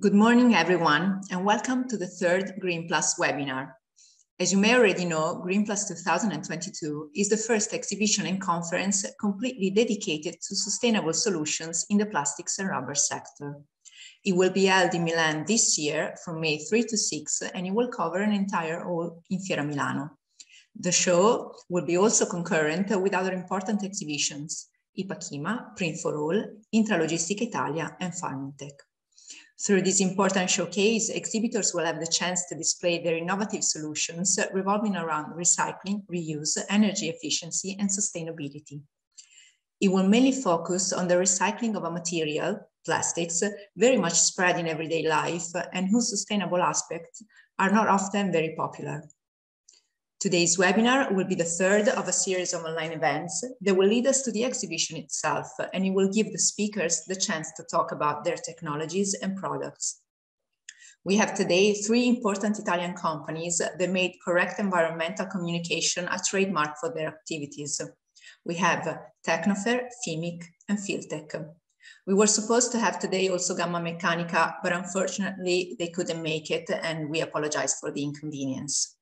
Good morning, everyone, and welcome to the third Greenplast webinar. As you may already know, Greenplast 2022 is the first exhibition and conference completely dedicated to sustainable solutions in the plastics and rubber sector. It will be held in Milan this year from May 3 to 6, and it will cover an entire hall in Fiera Milano. The show will be also concurrent with other important exhibitions, IPACK-IMA, Print for All, Intralogistica Italia, and Farmtech. Through this important showcase, exhibitors will have the chance to display their innovative solutions revolving around recycling, reuse, energy efficiency, and sustainability. It will mainly focus on the recycling of a material, plastics, very much spread in everyday life and whose sustainable aspects are not often very popular. Today's webinar will be the third of a series of online events that will lead us to the exhibition itself, and it will give the speakers the chance to talk about their technologies and products. We have today three important Italian companies that made correct environmental communication a trademark for their activities. We have Tecnofer, Fimic, and Filtec. We were supposed to have today also Gamma Meccanica, but unfortunately they couldn't make it and we apologize for the inconvenience.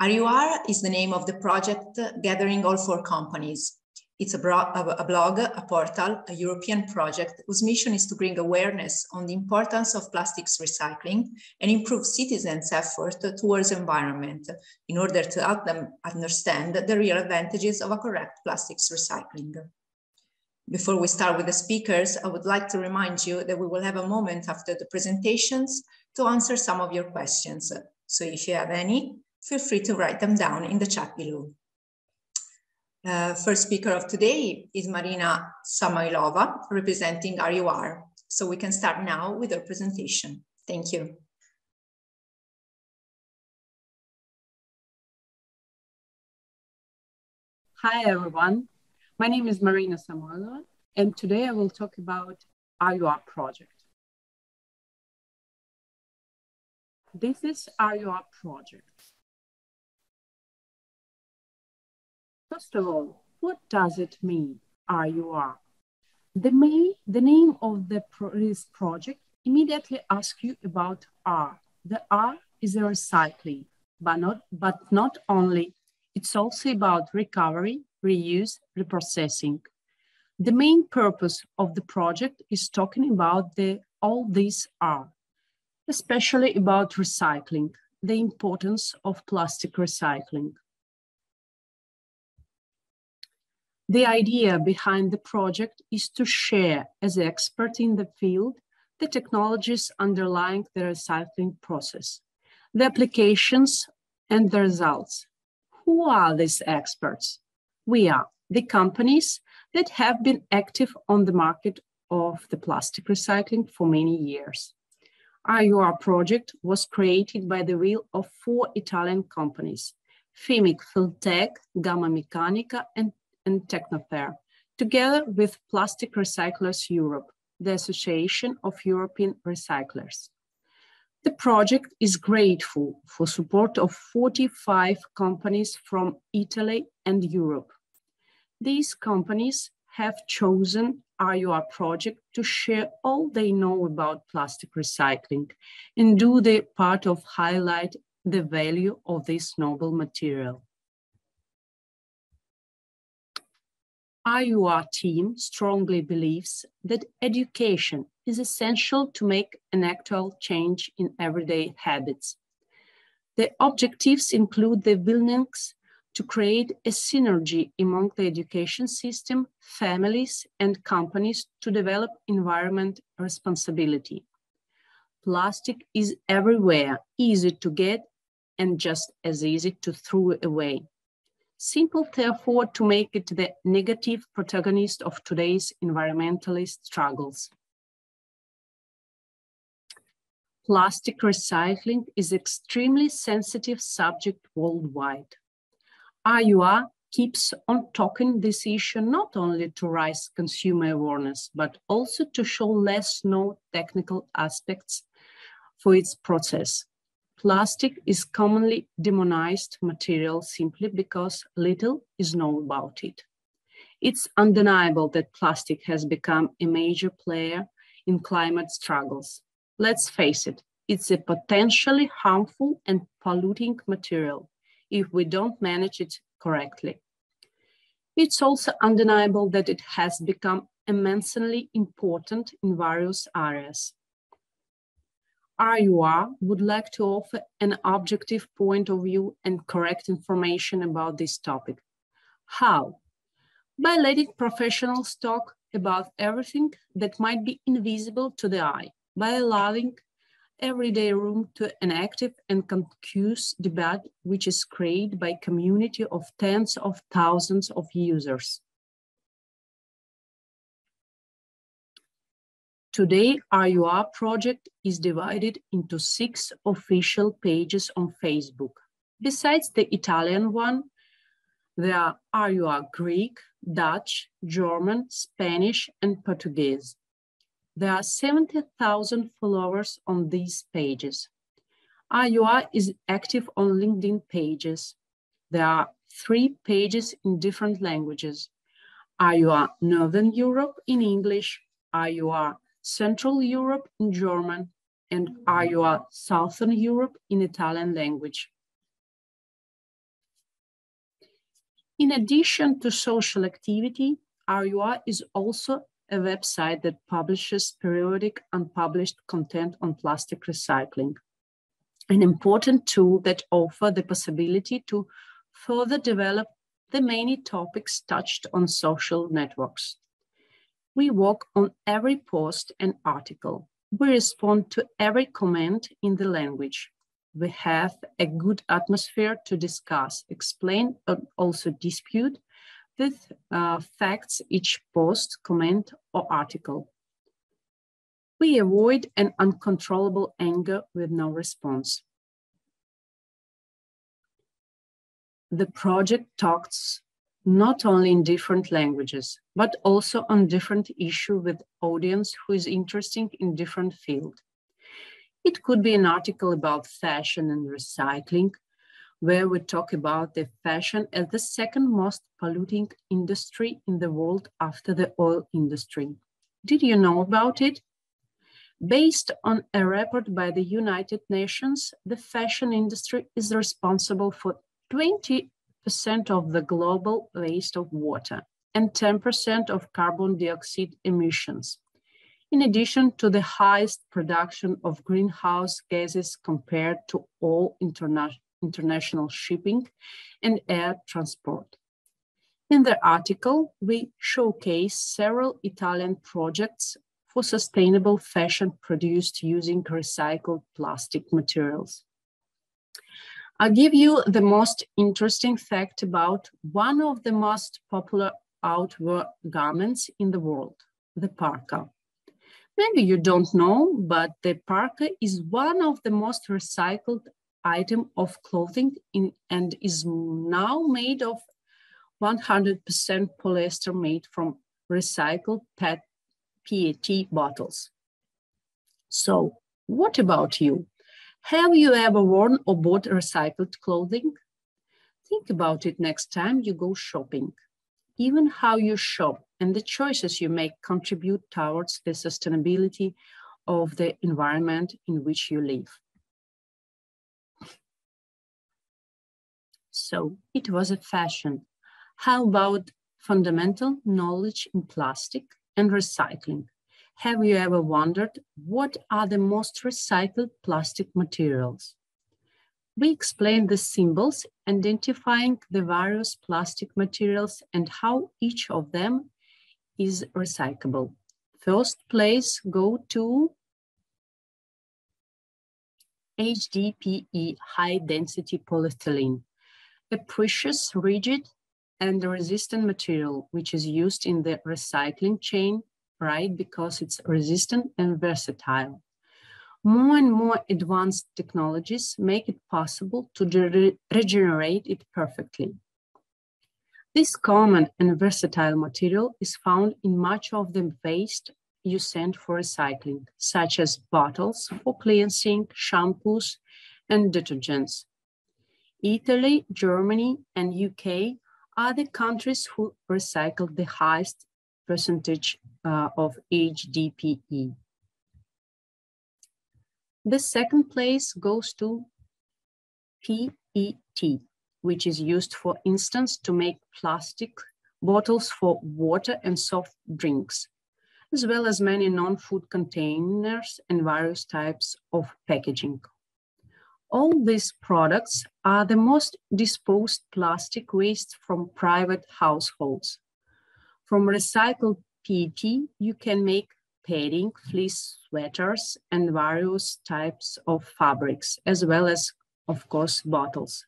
RUR is the name of the project gathering all four companies. It's a, a, blog, a portal, a European project whose mission is to bring awareness on the importance of plastics recycling and improve citizens' effort towards environment in order to help them understand the real advantages of a correct plastics recycling. Before we start with the speakers, I would like to remind you that we will have a moment after the presentations to answer some of your questions. So if you have any, feel free to write them down in the chat below. Uh, first speaker of today is Marina Samoylova, representing RUR. So we can start now with her presentation. Thank you. Hi, everyone. My name is Marina Samoylova, and today I will talk about RUR project. This is RUR project. First of all, what does it mean, RUR? The, the name of the pro this project immediately asks you about R. The R is a recycling, but not, but not only, it's also about recovery, reuse, reprocessing. The main purpose of the project is talking about the all these R, especially about recycling, the importance of plastic recycling. The idea behind the project is to share, as experts in the field, the technologies underlying the recycling process, the applications and the results. Who are these experts? We are the companies that have been active on the market of the plastic recycling for many years. RUR project was created by the will of four Italian companies, Fimic Filtec, Gamma Meccanica, and and Tecnofer, together with Plastic Recyclers Europe, the Association of European Recyclers. The project is grateful for support of 45 companies from Italy and Europe. These companies have chosen RUR project to share all they know about plastic recycling and do their part of highlight the value of this noble material. RUR team strongly believes that education is essential to make an actual change in everyday habits. The objectives include the willingness to create a synergy among the education system, families, and companies to develop environment responsibility. Plastic is everywhere, easy to get, and just as easy to throw away. Simple, therefore, to make it the negative protagonist of today's environmentalist struggles. Plastic recycling is extremely sensitive subject worldwide. RUR keeps on talking this issue not only to raise consumer awareness, but also to show less known technical aspects for its process. Plastic is commonly demonized material simply because little is known about it. It's undeniable that plastic has become a major player in climate struggles. Let's face it, it's a potentially harmful and polluting material if we don't manage it correctly. It's also undeniable that it has become immensely important in various areas. RUR would like to offer an objective point of view and correct information about this topic. How? By letting professionals talk about everything that might be invisible to the eye, by allowing everyday room to an active and concuse debate which is created by community of tens of thousands of users. Today, RUR project is divided into six official pages on Facebook. Besides the Italian one, there are RUR Greek, Dutch, German, Spanish, and Portuguese. There are 70,000 followers on these pages. RUR is active on LinkedIn pages. There are three pages in different languages. RUR Northern Europe in English, RUR Central Europe in German, and RUR Southern Europe in Italian language. In addition to social activity, RUR is also a website that publishes periodic unpublished content on plastic recycling, an important tool that offers the possibility to further develop the many topics touched on social networks. We work on every post and article. We respond to every comment in the language. We have a good atmosphere to discuss, explain, and also dispute with uh, facts each post, comment, or article. We avoid an uncontrollable anger with no response. The project talks not only in different languages, but also on different issue with audience who is interesting in different field. It could be an article about fashion and recycling, where we talk about the fashion as the second most polluting industry in the world after the oil industry. Did you know about it? Based on a report by the United Nations, the fashion industry is responsible for twenty. 5% of the global waste of water and 10% of carbon dioxide emissions, in addition to the highest production of greenhouse gases compared to all interna international shipping and air transport. In the article, we showcase several Italian projects for sustainable fashion produced using recycled plastic materials. I'll give you the most interesting fact about one of the most popular outdoor garments in the world, the parka. Maybe you don't know, but the parka is one of the most recycled item of clothing in, and is now made of 100% polyester made from recycled PET, PET bottles. So what about you? Have you ever worn or bought recycled clothing? Think about it next time you go shopping. Even how you shop and the choices you make contribute towards the sustainability of the environment in which you live. So it was a fashion. How about fundamental knowledge in plastic and recycling? Have you ever wondered what are the most recycled plastic materials? We explain the symbols, identifying the various plastic materials and how each of them is recyclable. First place go to HDPE, high density polyethylene, a precious, rigid, and resistant material which is used in the recycling chain right? Because it's resistant and versatile. More and more advanced technologies make it possible to re regenerate it perfectly. This common and versatile material is found in much of the waste you send for recycling, such as bottles for cleansing, shampoos, and detergents. Italy, Germany, and UK are the countries who recycle the highest percentage uh, of HDPE. The second place goes to PET, which is used, for instance, to make plastic bottles for water and soft drinks, as well as many non-food containers and various types of packaging. All these products are the most disposed plastic waste from private households. From recycled PET, you can make padding, fleece sweaters, and various types of fabrics, as well as, of course, bottles,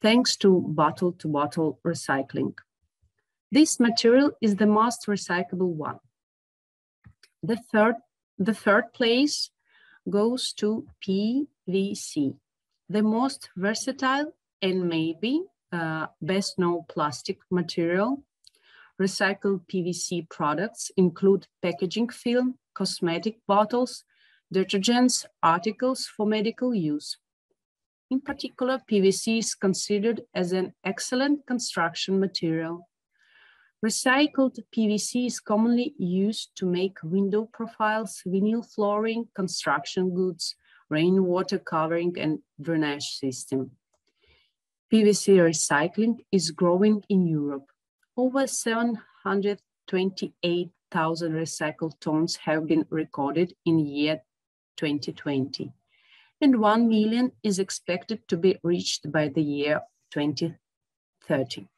thanks to bottle-to-bottle -bottle recycling. This material is the most recyclable one. The third, the third place goes to PVC, the most versatile and maybe uh, best known plastic material. Recycled PVC products include packaging film, cosmetic bottles, detergents, articles for medical use. In particular, PVC is considered as an excellent construction material. Recycled PVC is commonly used to make window profiles, vinyl flooring, construction goods, rainwater covering, and drainage system. PVC recycling is growing in Europe. Over 728,000 recycled tons have been recorded in year 2020, and 1 million is expected to be reached by the year 2030.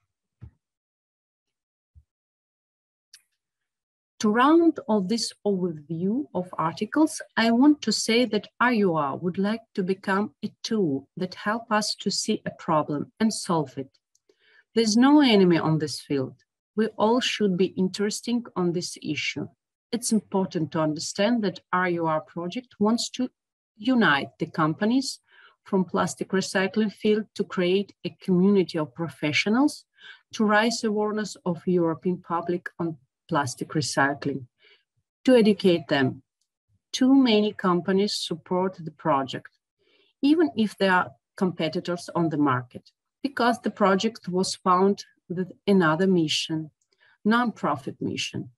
To round off this overview of articles, I want to say that RUR would like to become a tool that help us to see a problem and solve it. There's no enemy on this field. We all should be interested on this issue. It's important to understand that RUR project wants to unite the companies from plastic recycling field to create a community of professionals to raise awareness of European public on plastic recycling. To educate them, too many companies support the project, even if they are competitors on the market, because the project was found with another mission, non-profit mission,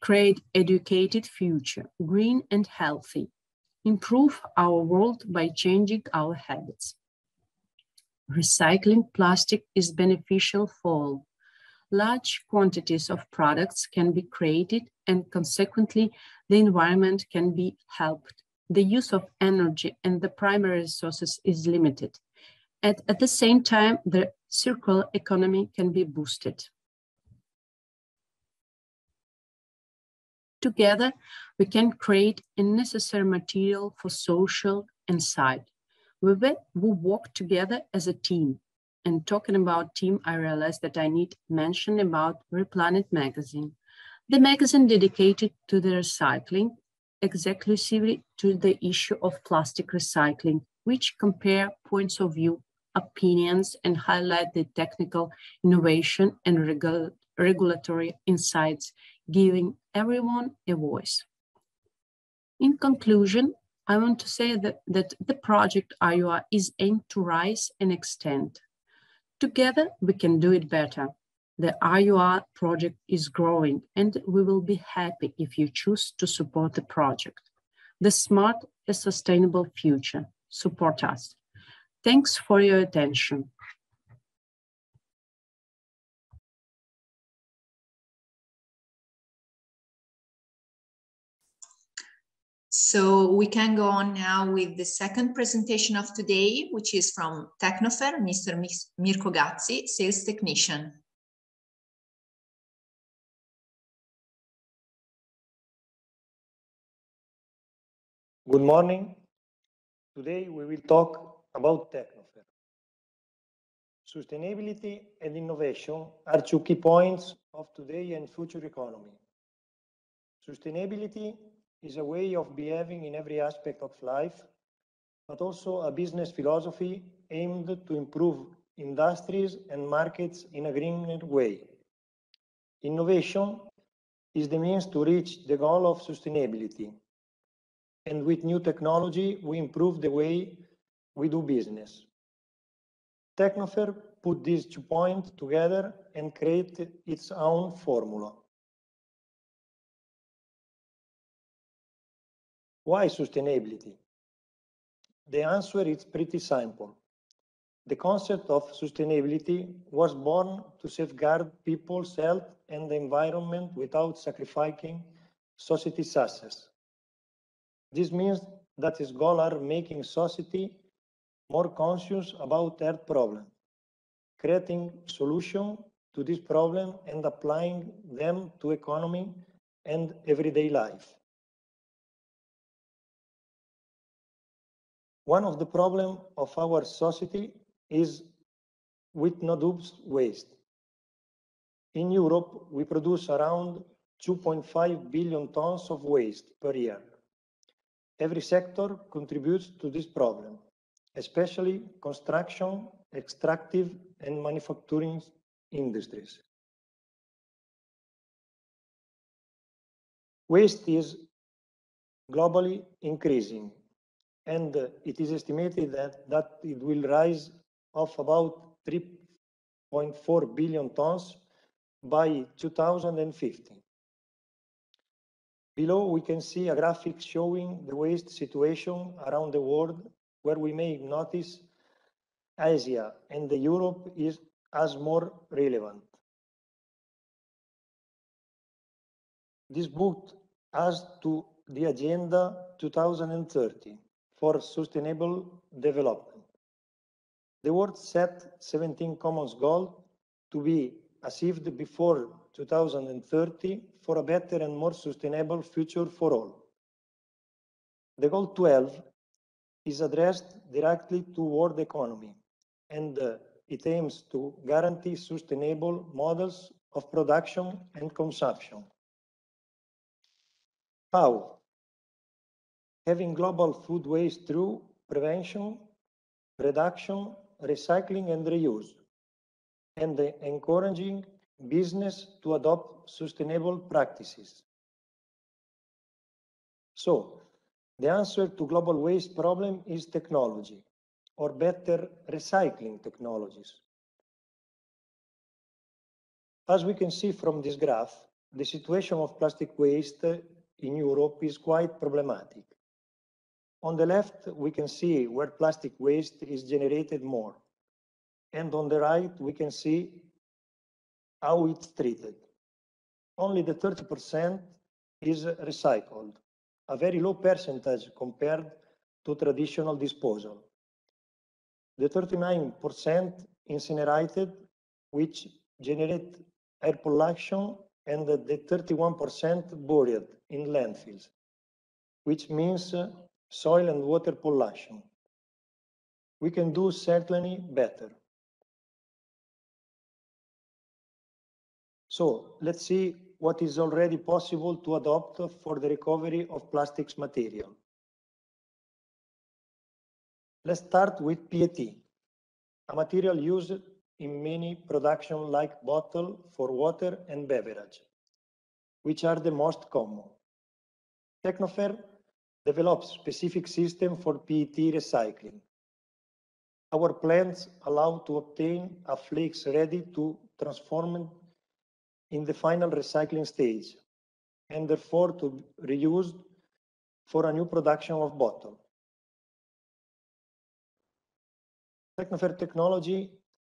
create educated future, green and healthy, improve our world by changing our habits. Recycling plastic is beneficial for all, large quantities of products can be created and consequently the environment can be helped. The use of energy and the primary resources is limited. And at the same time, the circular economy can be boosted. Together, we can create a necessary material for social insight. We will work together as a team and talking about team, I realized that I need mention about Replanet magazine. The magazine dedicated to the recycling, exclusively to the issue of plastic recycling, which compare points of view, opinions, and highlight the technical innovation and regu regulatory insights, giving everyone a voice. In conclusion, I want to say that, that the project RUR is aimed to rise and extend Together, we can do it better. The RUR project is growing and we will be happy if you choose to support the project. The smart and sustainable future. Support us. Thanks for your attention. So we can go on now with the second presentation of today, which is from Tecnofer, Mr. Mirco Gazzi, Sales Technician. Good morning. Today we will talk about Tecnofer. Sustainability and innovation are two key points of today and future economy. Sustainability is a way of behaving in every aspect of life, but also a business philosophy aimed to improve industries and markets in a greener way. Innovation is the means to reach the goal of sustainability. And with new technology, we improve the way we do business. Tecnofer put these two points together and create its own formula. Why sustainability? the answer is pretty simple. The concept of sustainability was born to safeguard people's health and the environment without sacrificing society's success. This means that its goals are making society more conscious about health problem, creating solutions to this problem and applying them to economy and everyday life. One of the problems of our society is with no-dubs waste. In Europe, we produce around 2.5 billion tons of waste per year. Every sector contributes to this problem, especially construction, extractive, and manufacturing industries. Waste is globally increasing, and it is estimated that, that it will rise of about 3.4 billion tons by 2050. Below, we can see a graphic showing the waste situation around the world, where we may notice Asia and the Europe is as more relevant. This book as to the Agenda 2030 for Sustainable Development. The world set 17 common goals to be achieved before 2030 for a better and more sustainable future for all. The goal 12 is addressed directly to world economy and uh, it aims to guarantee sustainable models of production and consumption. How? Having global food waste through prevention, reduction, recycling and reuse, and encouraging business to adopt sustainable practices. So, the answer to global waste problem is technology, or better, recycling technologies. As we can see from this graph, the situation of plastic waste in Europe is quite problematic. On the left, we can see where plastic waste is generated more. And on the right, we can see how it's treated. Only the 30% is recycled, a very low percentage compared to traditional disposal. The 39% incinerated, which generate air pollution, and the 31% buried in landfills, which means uh, soil and water pollution. We can do certainly better. So let's see what is already possible to adopt for the recovery of plastics material. Let's start with PET, a material used in many production like bottle for water and beverage, which are the most common. Tecnofer develops specific system for PET recycling. Our plants allow to obtain a flakes ready to transform in the final recycling stage and therefore to reuse for a new production of bottle. Tecnofer technology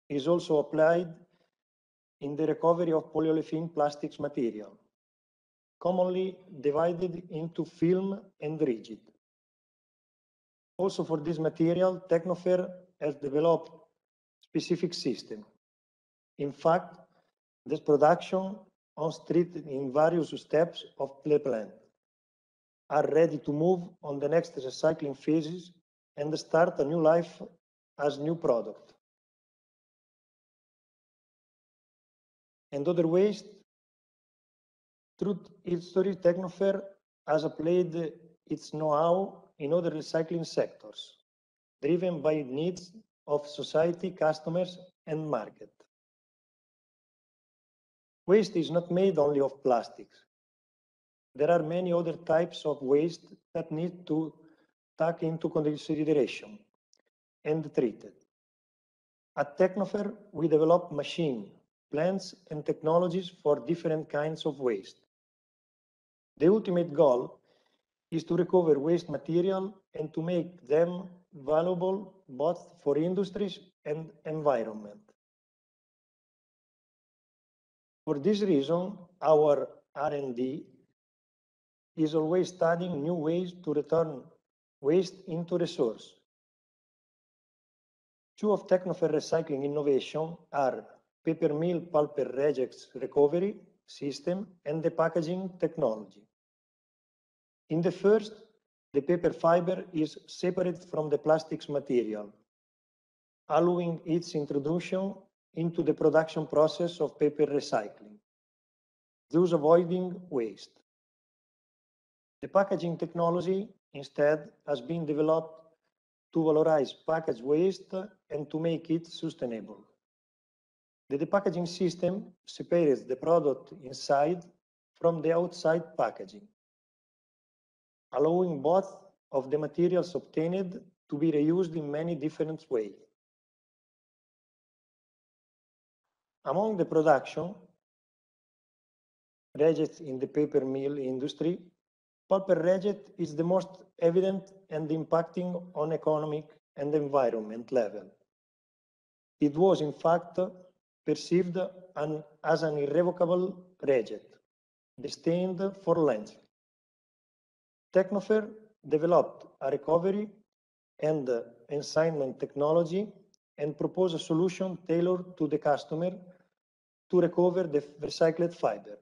is also applied in the recovery of polyolefin plastics material commonly divided into film and rigid. Also for this material, Tecnofer has developed specific system. In fact, this production on street in various steps of the plant are ready to move on the next recycling phases and start a new life as new product. And other waste through history, Tecnofer has applied its know-how in other recycling sectors, driven by needs of society, customers, and market. Waste is not made only of plastics. There are many other types of waste that need to take into consideration and treated. At Tecnofer, we develop machine, plants, and technologies for different kinds of waste. The ultimate goal is to recover waste material and to make them valuable both for industries and environment. For this reason, our R&D is always studying new ways to return waste into resource. Two of Tecnofer recycling innovation are paper mill pulp rejects recovery system and depackaging technology. In the first, the paper fiber is separated from the plastics material, allowing its introduction into the production process of paper recycling, thus avoiding waste. The packaging technology instead has been developed to valorize package waste and to make it sustainable. The depackaging system separates the product inside from the outside packaging, allowing both of the materials obtained to be reused in many different ways. Among the production rejects in the paper mill industry, pulp reject is the most evident and impacting on economic and environment level. It was in fact perceived an, as an irrevocable reject, destined for landfill. Tecnofer developed a recovery and uh, ensignment technology and proposed a solution tailored to the customer to recover the recycled fiber.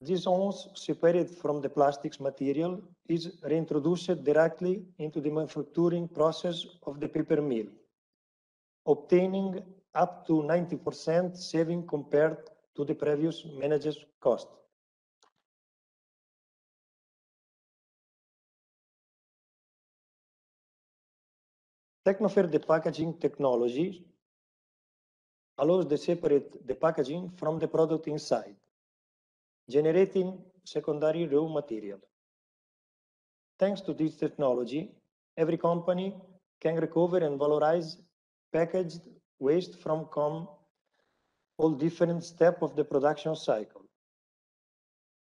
This once separated from the plastics material is reintroduced directly into the manufacturing process of the paper mill, obtaining up to 90% saving compared to the previous manager's cost. Tecnofer the packaging technology allows to separate the packaging from the product inside, generating secondary raw material. Thanks to this technology, every company can recover and valorize packaged waste from all different steps of the production cycle.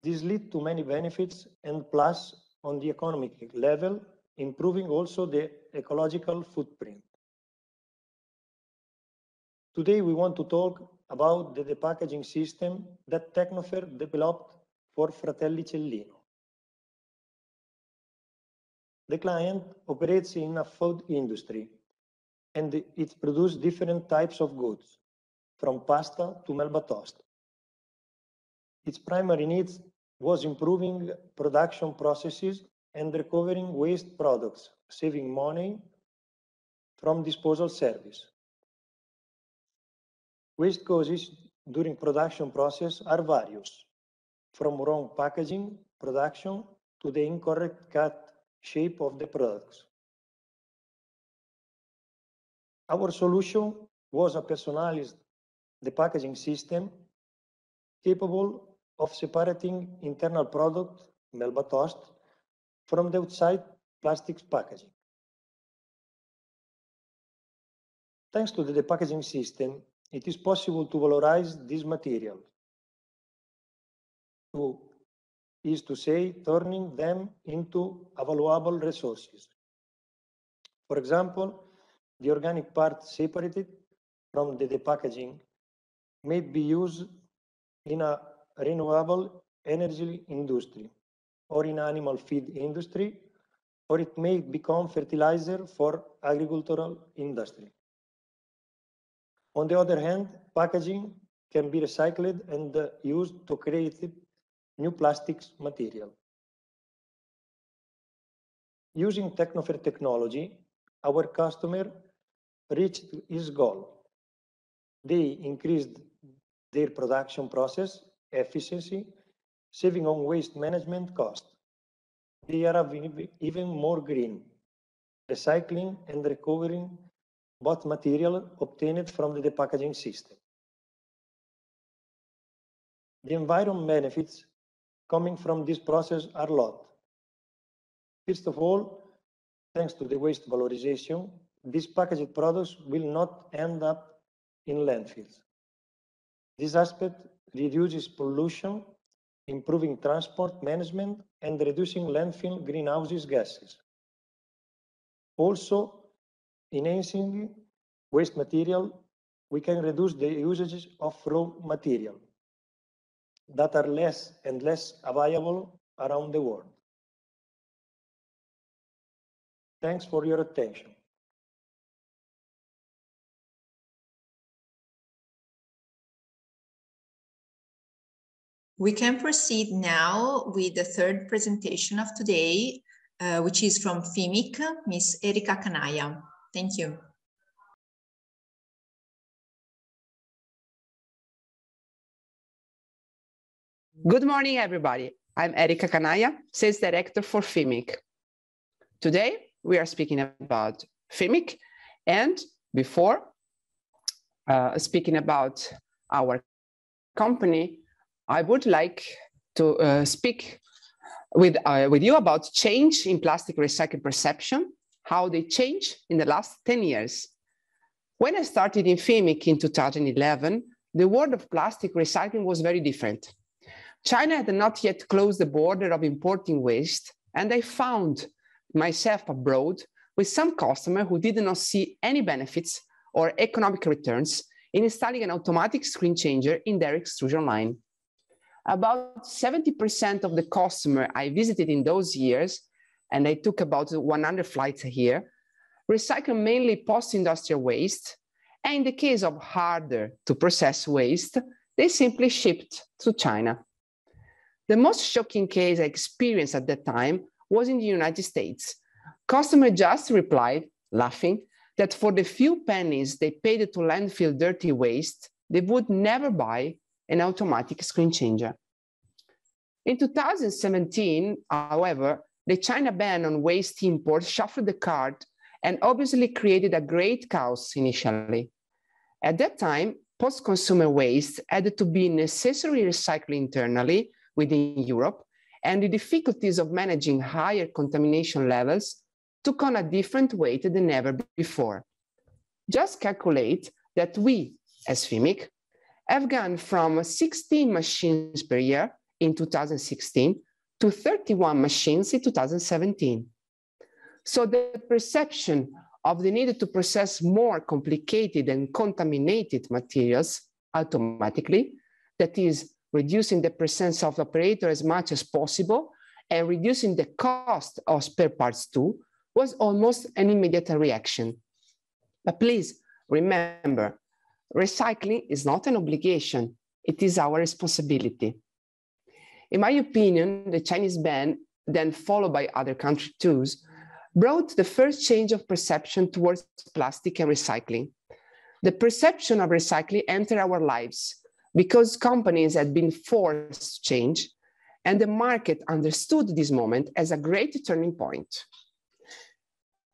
This leads to many benefits and plus on the economic level, improving also the ecological footprint. Today, we want to talk about the, packaging system that Tecnofer developed for Fratelli Cellino. The client operates in a food industry and it produces different types of goods, from pasta to melba toast. Its primary needs was improving production processes and recovering waste products, saving money from disposal service. Waste causes during production process are various, from wrong packaging production to the incorrect cut shape of the products. Our solution was a personalized the packaging system capable of separating internal product, Melba toast, from the outside plastics packaging. Thanks to the packaging system, it is possible to valorize this material. To, is to say, turning them into valuable resources. For example, the organic part separated from the, the packaging may be used in a renewable energy industry or in animal feed industry, or it may become fertilizer for agricultural industry. On the other hand, packaging can be recycled and used to create new plastics material. Using Tecnofer technology, our customer reached his goal. They increased their production process efficiency, saving on waste management cost. They are even more green, recycling and recovering both material obtained from the packaging system. The environment benefits coming from this process are a lot. First of all, thanks to the waste valorization, these packaged products will not end up in landfills. This aspect reduces pollution, improving transport management and reducing landfill greenhouse gases. Also, enhancing waste material, we can reduce the usages of raw material that are less and less available around the world. Thanks for your attention. We can proceed now with the third presentation of today, uh, which is from FIMIC, Ms. Erica Canaia. Thank you. Good morning, everybody. I'm Erica Canaia, Sales Director for FIMIC. Today, we are speaking about FIMIC, and before uh, speaking about our company, I would like to uh, speak with, uh, with you about change in plastic recycling perception, how they change in the last 10 years. When I started in FIMIC in 2011, the world of plastic recycling was very different. China had not yet closed the border of importing waste, and I found myself abroad with some customer who did not see any benefits or economic returns in installing an automatic screen changer in their extrusion line. About 70% of the customer I visited in those years, and I took about 100 flights a year, recycle mainly post-industrial waste, and in the case of harder to process waste, they simply shipped to China. The most shocking case I experienced at that time was in the United States. Customer just replied, laughing, that for the few pennies they paid to landfill dirty waste, they would never buy an automatic screen changer. In 2017, however, the China ban on waste imports shuffled the card and obviously created a great chaos initially. At that time, post-consumer waste had to be necessarily recycled internally within Europe, and the difficulties of managing higher contamination levels took on a different weight than ever before. Just calculate that we, as FIMIC, have gone from 16 machines per year in 2016 to 31 machines in 2017. So the perception of the need to process more complicated and contaminated materials automatically, that is reducing the presence of the operator as much as possible and reducing the cost of spare parts too, was almost an immediate reaction. But please remember, recycling is not an obligation, it is our responsibility. In my opinion, the Chinese ban, then followed by other country too, brought the first change of perception towards plastic and recycling. The perception of recycling entered our lives because companies had been forced to change and the market understood this moment as a great turning point.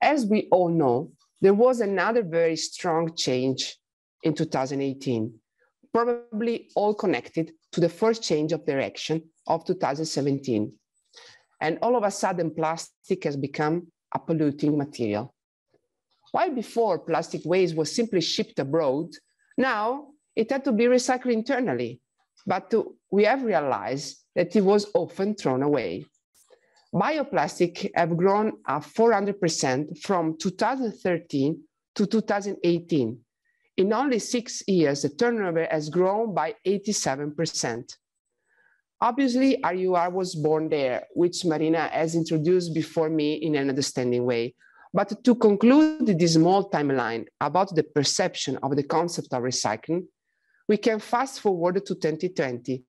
As we all know, there was another very strong change in 2018, probably all connected to the first change of direction of 2017. And all of a sudden, plastic has become a polluting material. While before plastic waste was simply shipped abroad, now it had to be recycled internally, but to, we have realized that it was often thrown away. Bioplastic have grown uh, at 400% from 2013 to 2018. In only six years, the turnover has grown by 87%. Obviously, RUR was born there, which Marina has introduced before me in an understanding way. But to conclude this small timeline about the perception of the concept of recycling, we can fast forward to 2020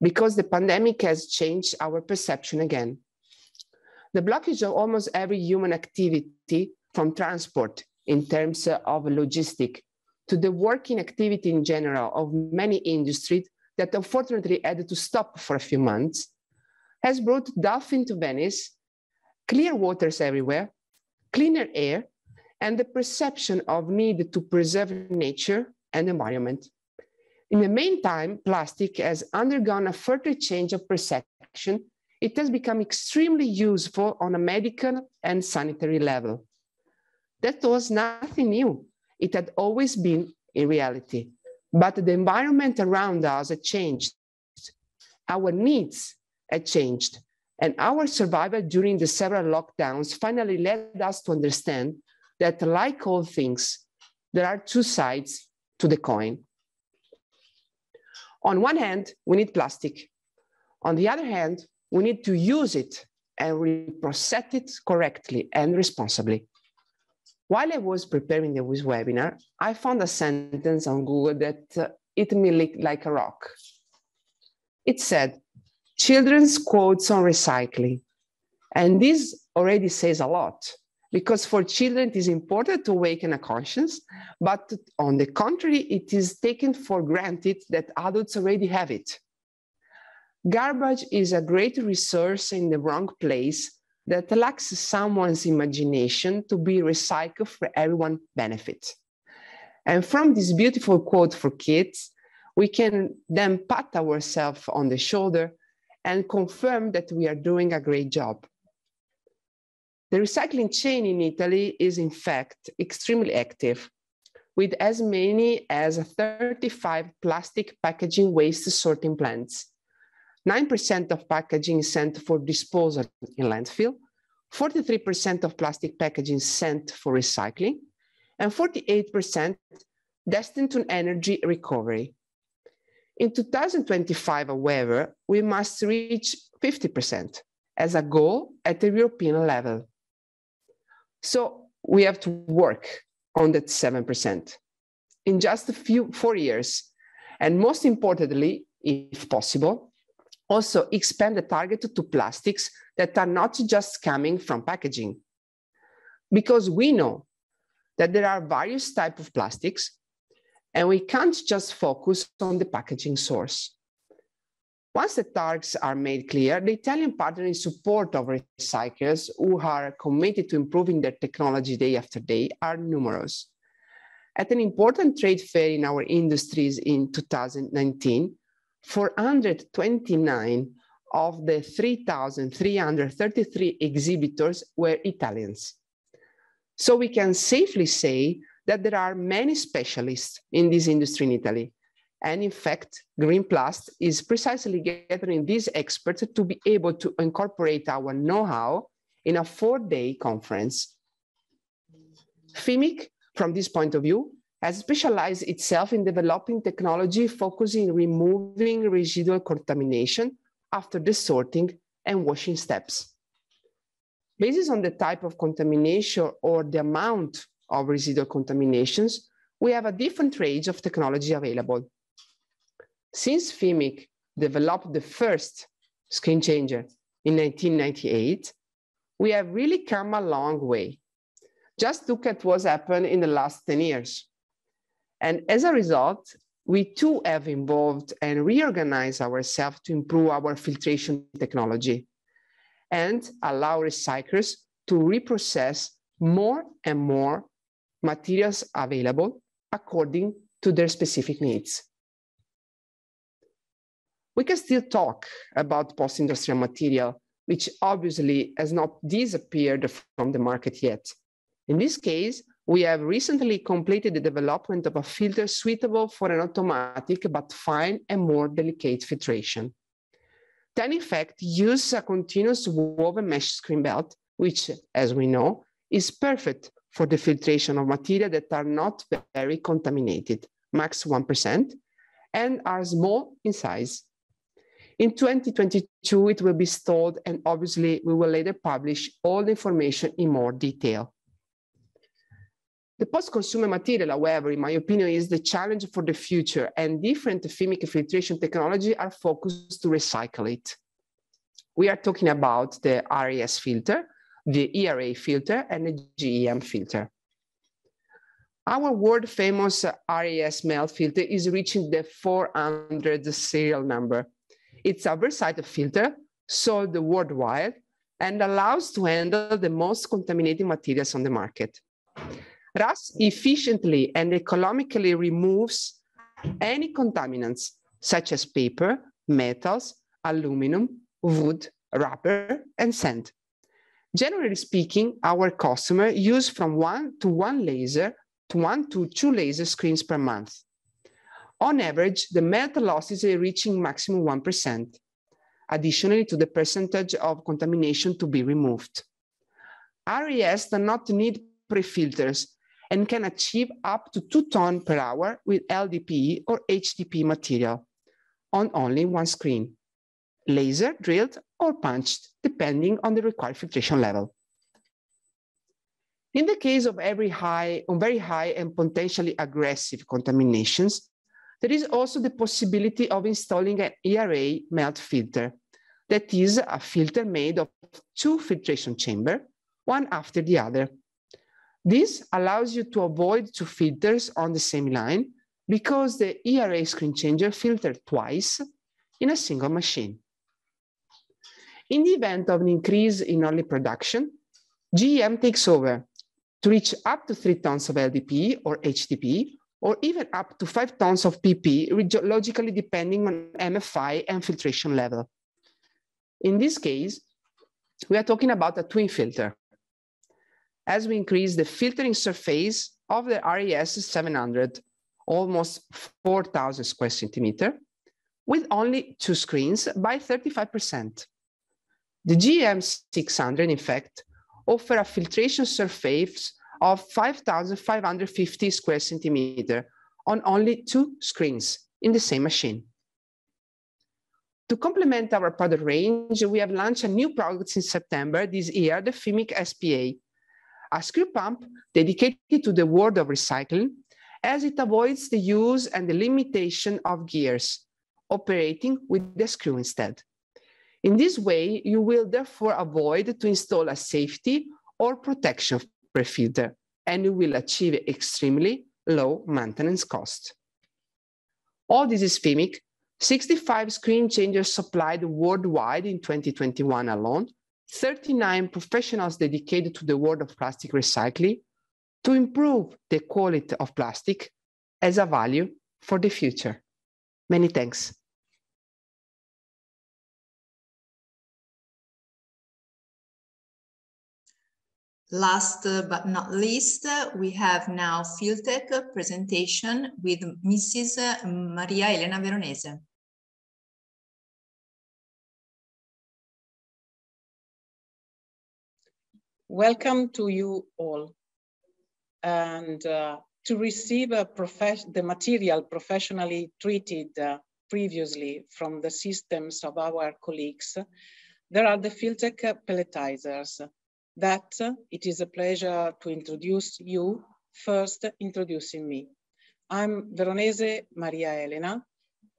because the pandemic has changed our perception again. The blockage of almost every human activity from transport in terms of logistic to the working activity in general of many industries that unfortunately had to stop for a few months has brought dolphin to Venice, clear waters everywhere, cleaner air, and the perception of need to preserve nature and environment. In the meantime, plastic has undergone a further change of perception. It has become extremely useful on a medical and sanitary level. That was nothing new. It had always been in reality, but the environment around us had changed. Our needs had changed, And our survival during the several lockdowns finally led us to understand that like all things, there are two sides to the coin. On one hand, we need plastic. On the other hand, we need to use it and reprocess it correctly and responsibly. While I was preparing this webinar, I found a sentence on Google that uh, hit me like a rock. It said, children's quotes on recycling. And this already says a lot because for children it is important to awaken a conscience, but on the contrary, it is taken for granted that adults already have it. Garbage is a great resource in the wrong place that lacks someone's imagination to be recycled for everyone's benefit. And from this beautiful quote for kids, we can then pat ourselves on the shoulder and confirm that we are doing a great job. The recycling chain in Italy is in fact extremely active with as many as 35 plastic packaging waste sorting plants. 9% of packaging is sent for disposal in landfill, 43% of plastic packaging sent for recycling, and 48% destined to energy recovery. In 2025, however, we must reach 50% as a goal at the European level. So we have to work on that 7% in just a few, four years. And most importantly, if possible, also expand the target to plastics that are not just coming from packaging. Because we know that there are various types of plastics and we can't just focus on the packaging source. Once the targets are made clear, the Italian partner in support of recyclers who are committed to improving their technology day after day are numerous. At an important trade fair in our industries in 2019, 429 of the 3,333 exhibitors were Italians. So we can safely say that there are many specialists in this industry in Italy. And in fact, Greenplast is precisely gathering these experts to be able to incorporate our know-how in a four-day conference. FIMIC, from this point of view, has specialized itself in developing technology focusing removing residual contamination after the sorting and washing steps. Based on the type of contamination or the amount of residual contaminations, we have a different range of technology available. Since FIMIC developed the first screen changer in 1998, we have really come a long way. Just look at what's happened in the last 10 years. And as a result, we too have involved and reorganized ourselves to improve our filtration technology and allow recyclers to reprocess more and more materials available according to their specific needs. We can still talk about post-industrial material, which obviously has not disappeared from the market yet. In this case, we have recently completed the development of a filter suitable for an automatic but fine and more delicate filtration. Then, in fact, use a continuous woven mesh screen belt, which, as we know, is perfect for the filtration of material that are not very contaminated, max 1%, and are small in size. In 2022, it will be installed, and obviously we will later publish all the information in more detail. The post-consumer material, however, in my opinion, is the challenge for the future, and different FIMIC filtration technology are focused to recycle it. We are talking about the RAS filter, the ERA filter and the GEM filter. Our world famous RAS melt filter is reaching the 400 serial number. It's a versatile filter sold worldwide and allows to handle the most contaminating materials on the market. RAS efficiently and economically removes any contaminants such as paper, metals, aluminum, wood, rubber, and sand. Generally speaking, our customer use from one to one laser to one to two laser screens per month. On average, the melt losses are reaching maximum 1%. additionally to the percentage of contamination to be removed. RAS do not need pre-filters and can achieve up to two ton per hour with LDPE or HDPE material on only one screen, laser drilled or punched, depending on the required filtration level. In the case of every high, very high and potentially aggressive contaminations, there is also the possibility of installing an ERA melt filter. That is a filter made of two filtration chamber, one after the other. This allows you to avoid two filters on the same line because the ERA screen changer filtered twice in a single machine. In the event of an increase in early production, GEM takes over to reach up to three tons of LDP or HDP, or even up to five tons of PP, logically depending on MFI and filtration level. In this case, we are talking about a twin filter. As we increase the filtering surface of the RAS 700, almost 4,000 square centimeter, with only two screens by 35%. The GEM600, in fact, offer a filtration surface of 5,550 square centimeter on only two screens in the same machine. To complement our product range, we have launched a new product in September this year, the FIMIC SPA, a screw pump dedicated to the world of recycling, as it avoids the use and the limitation of gears, operating with the screw instead. In this way, you will therefore avoid to install a safety or protection pre-filter, and you will achieve extremely low maintenance cost. All this is FIMIC. 65 screen changers supplied worldwide in 2021 alone, 39 professionals dedicated to the world of plastic recycling to improve the quality of plastic as a value for the future. Many thanks. Last uh, but not least, uh, we have now Filtec presentation with Mrs. Uh, Maria Elena Veronese. Welcome to you all. And uh, to receive the material professionally treated uh, previously from the systems of our colleagues, there are the Filtec pelletizers that it is a pleasure to introduce you, first introducing me. I'm Veronese Maria Elena,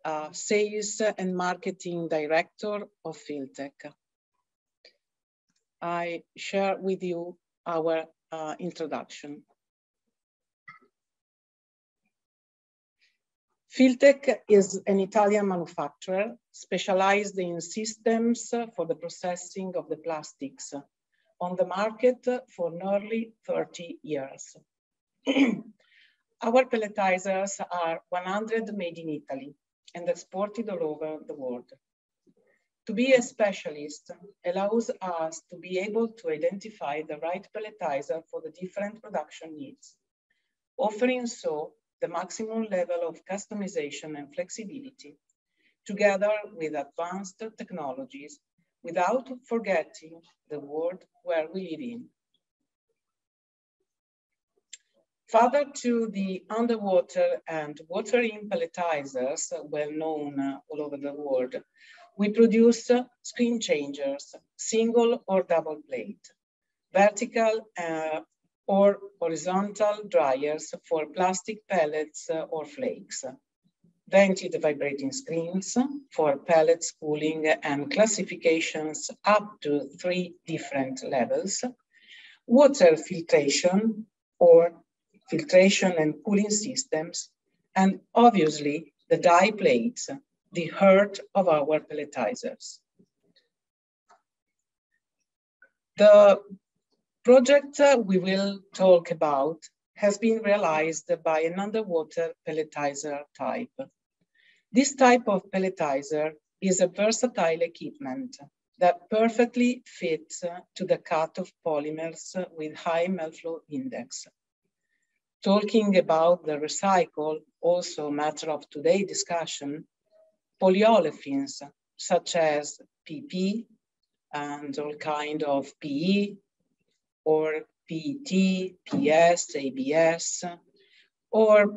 uh, Sales and Marketing Director of Filtec. I share with you our uh, introduction. Filtec is an Italian manufacturer specialized in systems for the processing of the plastics on the market for nearly 30 years. Our pelletizers are 100 made in Italy and exported all over the world. To be a specialist allows us to be able to identify the right pelletizer for the different production needs, offering so the maximum level of customization and flexibility, together with advanced technologies without forgetting the world where we live in. Further to the underwater and water-in pelletizers, well known all over the world, we produce screen changers, single or double plate, vertical uh, or horizontal dryers for plastic pellets uh, or flakes, vented vibrating screens for pellets cooling and classifications up to three different levels, water filtration or filtration and cooling systems, and obviously the die plates, the heart of our pelletizers. The project we will talk about has been realized by an underwater pelletizer type. This type of pelletizer is a versatile equipment that perfectly fits to the cut of polymers with high melt flow index. Talking about the recycle, also matter of today discussion, polyolefins such as PP and all kind of PE or PET, PS, ABS, or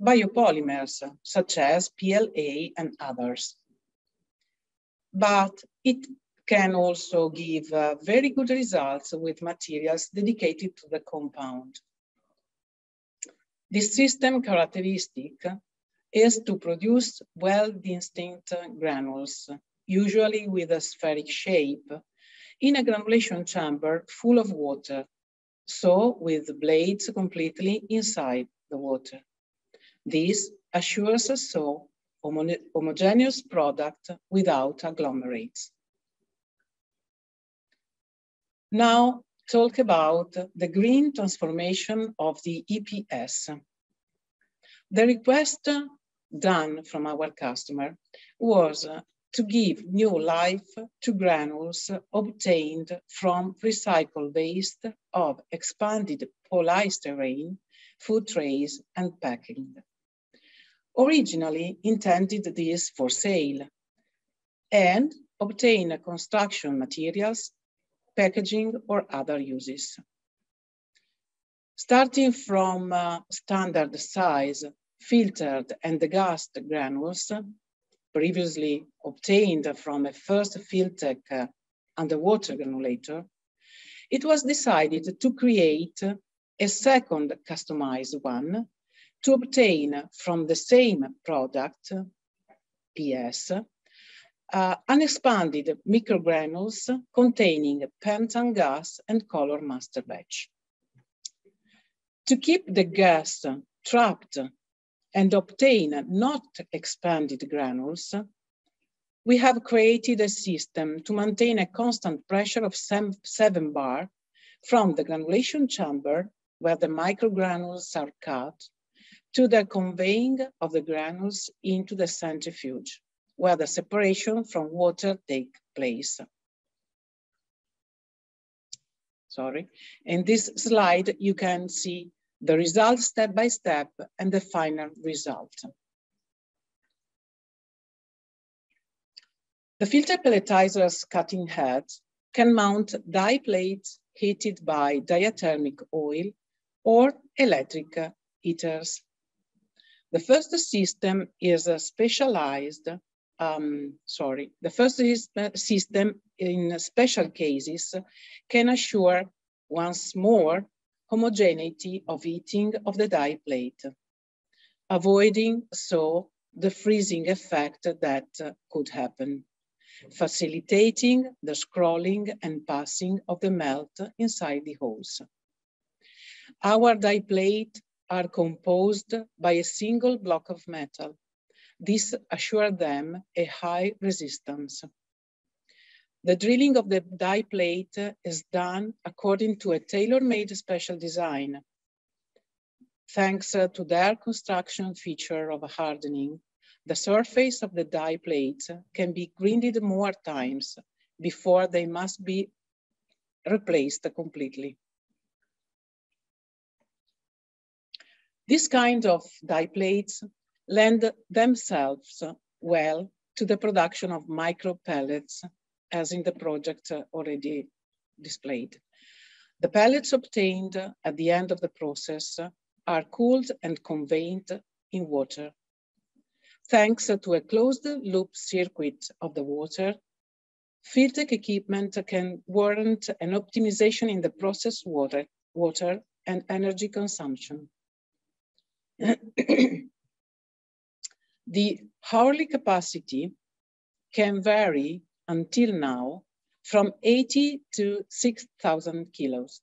biopolymers such as PLA and others. But it can also give uh, very good results with materials dedicated to the compound. This system characteristic is to produce well-distinct granules, usually with a spheric shape, in a granulation chamber full of water, so with blades completely inside the water. This assures a so homogeneous product without agglomerates. Now talk about the green transformation of the EPS. The request done from our customer was to give new life to granules obtained from recycled waste of expanded polystyrene, food trays, and packing. Originally intended this for sale and obtain construction materials, packaging, or other uses. Starting from uh, standard size, filtered and degassed granules, previously obtained from a first Filtec uh, underwater granulator, it was decided to create a second customized one to obtain from the same product, PS, uh, unexpanded microgranules containing pentane gas and color master batch. To keep the gas trapped and obtain not expanded granules, we have created a system to maintain a constant pressure of seven bar from the granulation chamber where the microgranules are cut to the conveying of the granules into the centrifuge where the separation from water take place. Sorry. In this slide, you can see the result step by step and the final result. The Filtec pelletizer's cutting head can mount die plates heated by diathermic oil or electric heaters. The first system is a specialized, um, sorry, the first system in special cases can assure once more homogeneity of heating of the die plate, avoiding so the freezing effect that uh, could happen, facilitating the scrolling and passing of the melt inside the holes. Our die plate are composed by a single block of metal. This assures them a high resistance. The drilling of the die plate is done according to a tailor-made special design. Thanks uh, to their construction feature of hardening, the surface of the die plate can be grinded more times before they must be replaced completely. This kind of die plates lend themselves well to the production of micro pellets as in the project already displayed. The pellets obtained at the end of the process are cooled and conveyed in water. Thanks to a closed loop circuit of the water, Filtec equipment can warrant an optimization in the process water, water and energy consumption. the hourly capacity can vary until now from 80 to 6,000 kilos.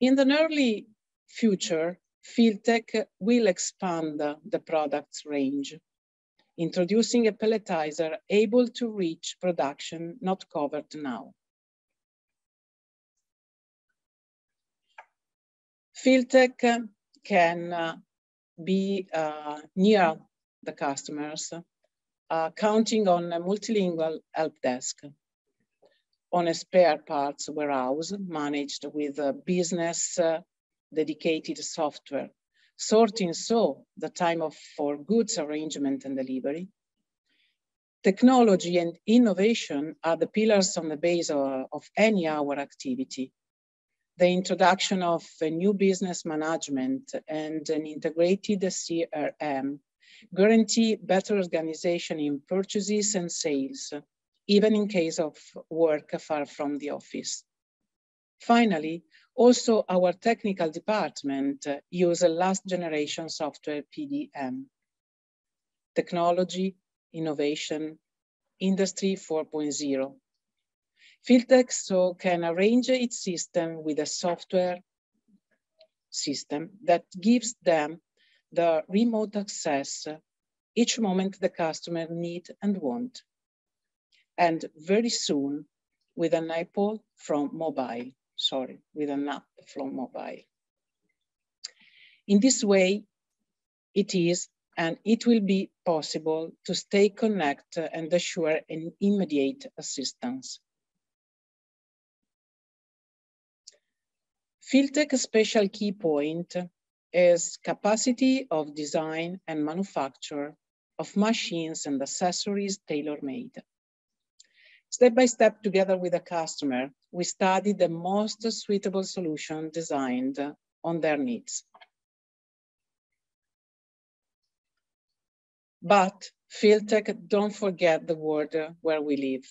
In the early future, Filtec will expand the product's range, introducing a pelletizer able to reach production not covered now. Filtec can be uh, near the customers uh, counting on a multilingual help desk, on a spare parts warehouse managed with business uh, dedicated software, sorting so the time of, for goods arrangement and delivery, Technology and innovation are the pillars on the base of, of any our activity. The introduction of a new business management and an integrated CRM guarantee better organization in purchases and sales, even in case of work far from the office. Finally, also our technical department uh, use a last generation software PDM. Technology, innovation, industry 4.0. Filtec so can arrange its system with a software system that gives them the remote access each moment the customer need and want. And very soon with an iPod from mobile, sorry, with an app from mobile. In this way, it is and it will be possible to stay connected and assure an immediate assistance. Filtec special key point is capacity of design and manufacture of machines and accessories tailor-made. Step by step, together with the customer, we study the most suitable solution designed on their needs. But Filtec, don't forget the world where we live.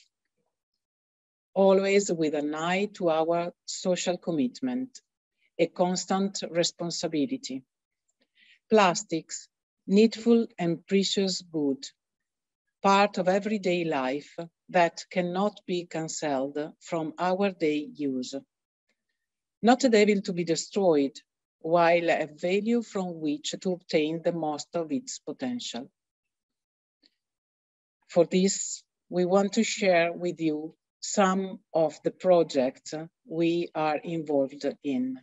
Always with an eye to our social commitment, a constant responsibility. Plastics, needful and precious good, part of everyday life that cannot be cancelled from our day use. Not a devil to be destroyed, while a value from which to obtain the most of its potential. For this, we want to share with you some of the projects we are involved in.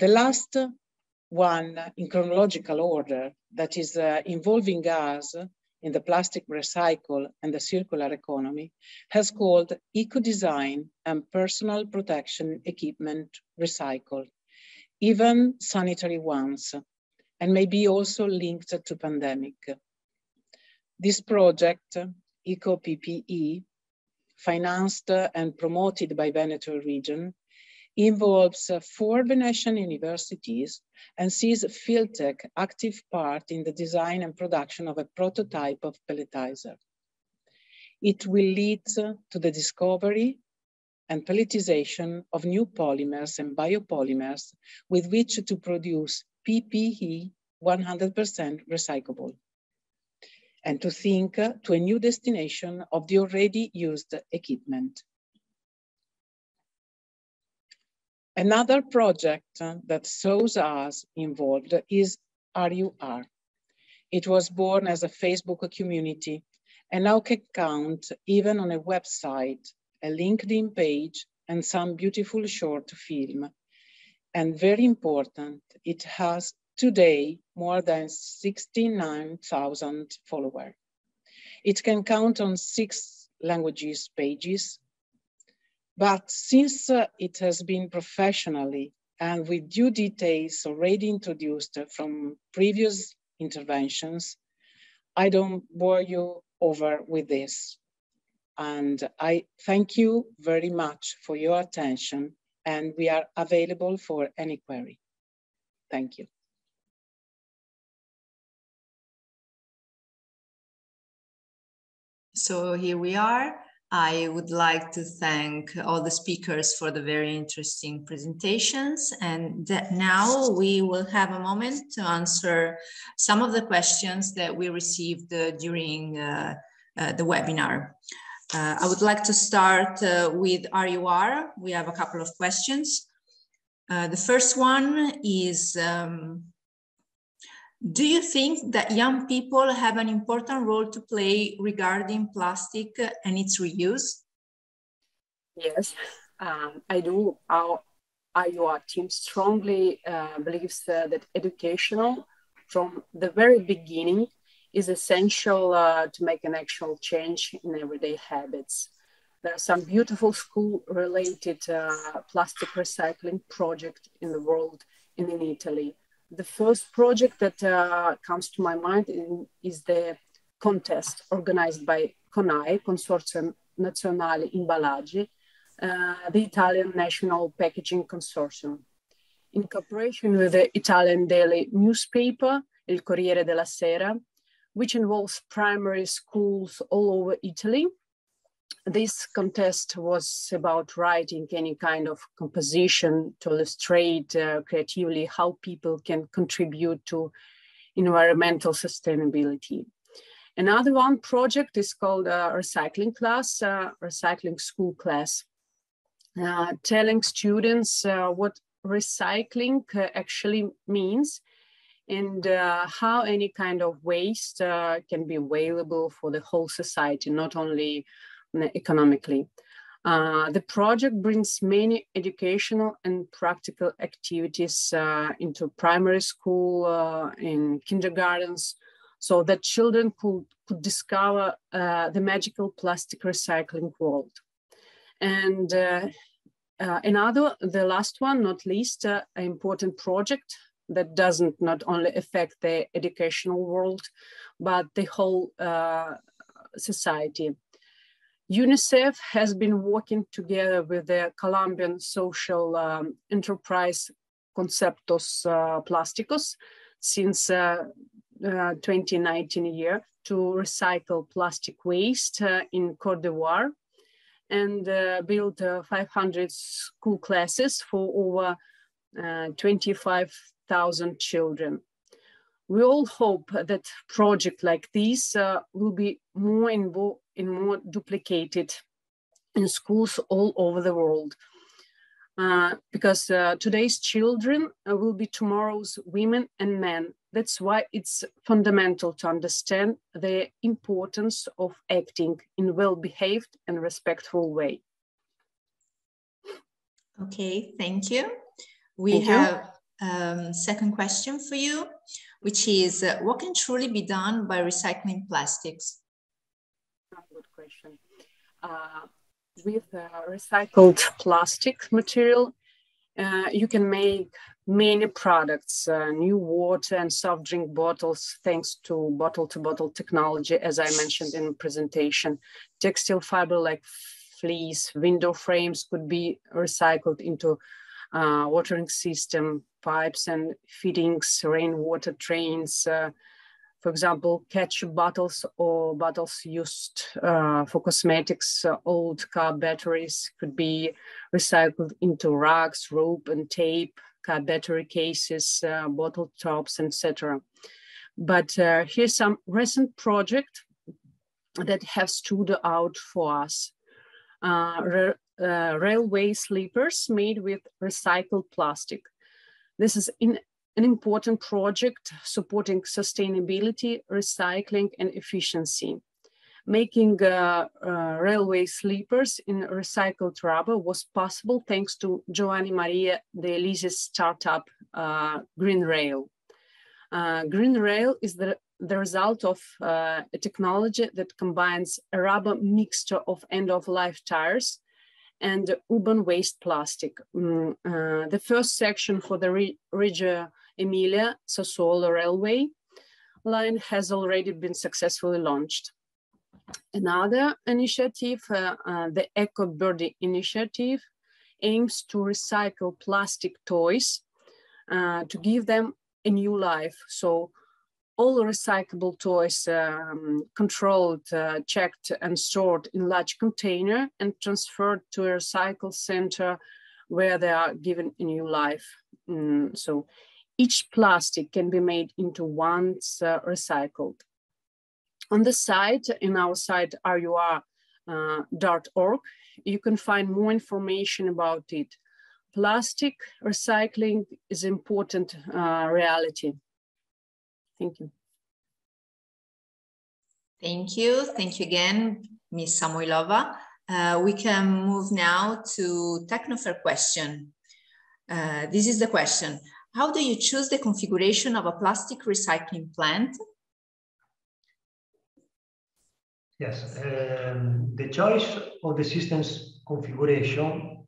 The last one in chronological order that is uh, involving us in the plastic recycle and the circular economy has called eco-design and personal protection equipment recycle, even sanitary ones, and maybe also linked to pandemic. This project, Eco PPE, financed and promoted by Veneto region, involves uh, four Venetian universities and sees Filtec active part in the design and production of a prototype of pelletizer. It will lead to the discovery and pelletization of new polymers and biopolymers with which to produce PPE 100% recyclable and to think to a new destination of the already used equipment. Another project uh, that shows us involved is AreYouR. It was born as a Facebook community and now can count even on a website, a LinkedIn page, and some beautiful short film. And very important, it has today more than 69,000 followers. It can count on six languages pages, but since uh, it has been professionally and with due details already introduced from previous interventions, I don't bore you over with this. And I thank you very much for your attention and we are available for any query. Thank you. So here we are. I would like to thank all the speakers for the very interesting presentations. And now we will have a moment to answer some of the questions that we received uh, during uh, uh, the webinar. Uh, I would like to start uh, with AreYouR. We have a couple of questions. Uh, the first one is, um, do you think that young people have an important role to play regarding plastic and its reuse? Yes, um, I do. Our AreYouR team strongly uh, believes uh, that educational from the very beginning is essential uh, to make an actual change in everyday habits. There are some beautiful school-related uh, plastic recycling projects in the world and in Italy the first project that uh, comes to my mind is the contest organized by CONAI, Consorzio Nazionale Imballaggi, uh, the Italian National Packaging Consortium. In cooperation with the Italian daily newspaper, Il Corriere della Sera, which involves primary schools all over Italy. This contest was about writing any kind of composition to illustrate uh, creatively how people can contribute to environmental sustainability. Another one project is called a recycling class, uh, recycling school class, uh, telling students uh, what recycling uh, actually means and uh, how any kind of waste uh, can be available for the whole society, not only economically. Uh, the project brings many educational and practical activities uh, into primary school, uh, in kindergartens, so that children could, could discover uh, the magical plastic recycling world. And another, the last one, not least, an important project that doesn't not only affect the educational world, but the whole uh, society. UNICEF has been working together with the Colombian social um, enterprise Conceptos uh, Plásticos since uh, uh 2019 year to recycle plastic waste uh, in Cote d'Ivoire and uh, build 500 school classes for over 25 thousand children. We all hope that projects like uh, will be more more, and more duplicated in schools all over the world. Uh, because uh, today's children uh, will be tomorrow's women and men. That's why it's fundamental to understand the importance of acting in a well-behaved and respectful way. Okay, thank you. We thank have you um, second question for you, which is uh, what can truly be done by recycling plastics? Uh, with uh, recycled plastic material, uh, you can make many products, new water and soft drink bottles, thanks to bottle-to-bottle technology, as I mentioned in presentation. Textile fiber like fleece, window frames could be recycled into uh, watering system, pipes and fittings, rainwater drains, uh, for example, ketchup bottles or bottles used uh, for cosmetics, uh, old car batteries could be recycled into rugs, rope and tape, car battery cases, uh, bottle tops, etc. But uh, here's some recent project that have stood out for us. Uh, uh, railway sleepers made with recycled plastic. This is in, an important project supporting sustainability, recycling, and efficiency. Making uh, uh, railway sleepers in recycled rubber was possible thanks to Giovanni Maria De Lisi's startup, uh, Green Rail. Uh, Green Rail is the, the result of uh, a technology that combines a rubber mixture of end-of-life tires and urban waste plastic. Mm, uh, the first section for the Reggio Emilia Sassuolo Railway line has already been successfully launched. Another initiative, uh, uh, the Eco Birdie initiative, aims to recycle plastic toys uh, to give them a new life. So all recyclable toys um, controlled, uh, checked and stored in large container and transferred to a recycle center where they are given a new life. Mm, so each plastic can be made into once uh, recycled. On the site, in our site rur.org, uh, you can find more information about it. Plastic recycling is important uh, reality. Thank you. Thank you. Thank you again, Ms. Samoylova. Uh, we can move now to Tecnofer question. Uh, this is the question. How do you choose the configuration of a plastic recycling plant? Yes, um, the choice of the system's configuration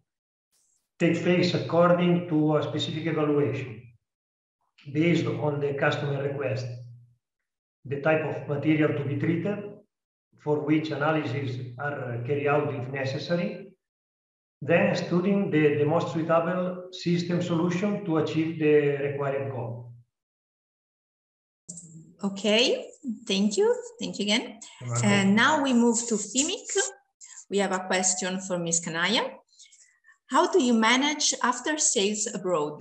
takes place according to a specific evaluation based on the customer request. the type of material to be treated, for which analyses are carried out if necessary, then studying the, the most suitable system solution to achieve the required goal. Okay, thank you. Thank you again. And now we move to FIMIC. We have a question for Ms. Canaia. How do you manage after sales abroad?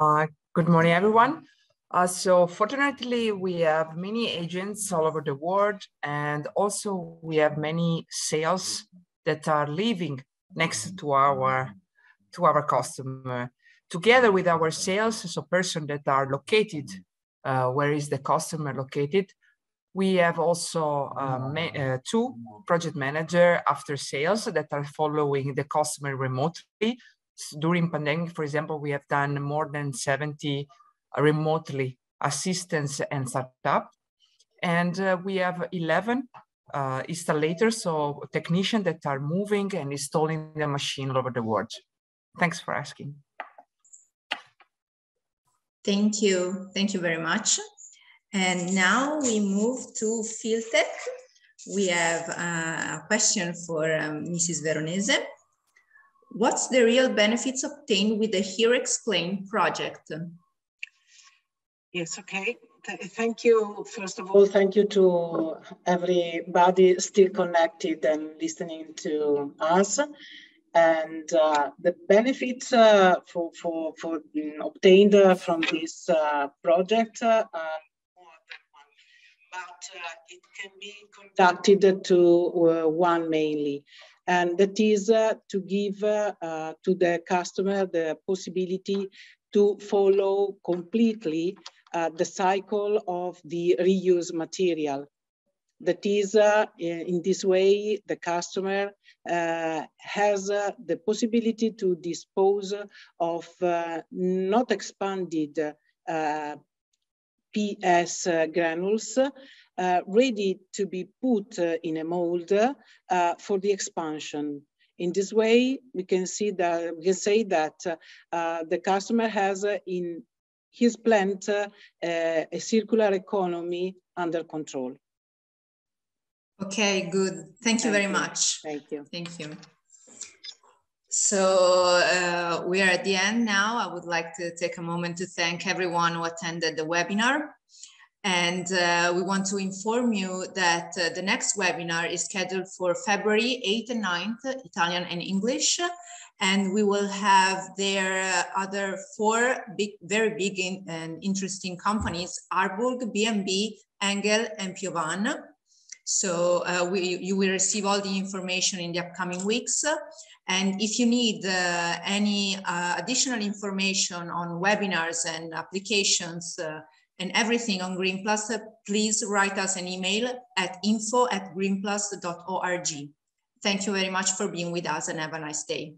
Uh, good morning, everyone. Uh, so fortunately, we have many agents all over the world, and also we have many sales that are living next to our to our customer together with our sales so person that are located uh, where is the customer located. We have also um, uh, two project manager after sales that are following the customer remotely. During pandemic for example we have done more than 70 remotely assistance and startup. And uh, we have 11 uh, installators, so technicians that are moving and installing the machine all over the world. Thanks for asking. Thank you. Thank you very much. And now we move to Filtec. We have a question for um, Mrs. Veronese. What's the real benefits obtained with the Here Explain project? Yes, okay thank you. First of all, thank you to everybody still connected and listening to us. And uh, the benefits uh, for, for, for obtained uh, from this uh, project are more than one, but uh, it can be conducted to uh, one mainly. And that is to give to the customer the possibility to follow completely uh, the cycle of the reuse material. That is, uh, in this way, the customer uh, has uh, the possibility to dispose of uh, not expanded uh, PS granules ready to be put in a mold for the expansion. In this way, we can see that we can say that the customer has in his plant uh, a circular economy under control. Okay, good. Thank you Thank very you. much. Thank you. Thank you. So uh, we are at the end now. I would like to take a moment to thank everyone who attended the webinar. And uh, we want to inform you that uh, the next webinar is scheduled for February 8th and 9th, Italian and English. And we will have their other four big, very big in, and interesting companies, Arburg, B&B, Engel, and Piovan. So uh, we, you will receive all the information in the upcoming weeks. And if you need uh, any uh, additional information on webinars and applications uh, and everything on Greenplast, uh, please write us an email at info at greenplast.org. Thank you very much for being with us and have a nice day.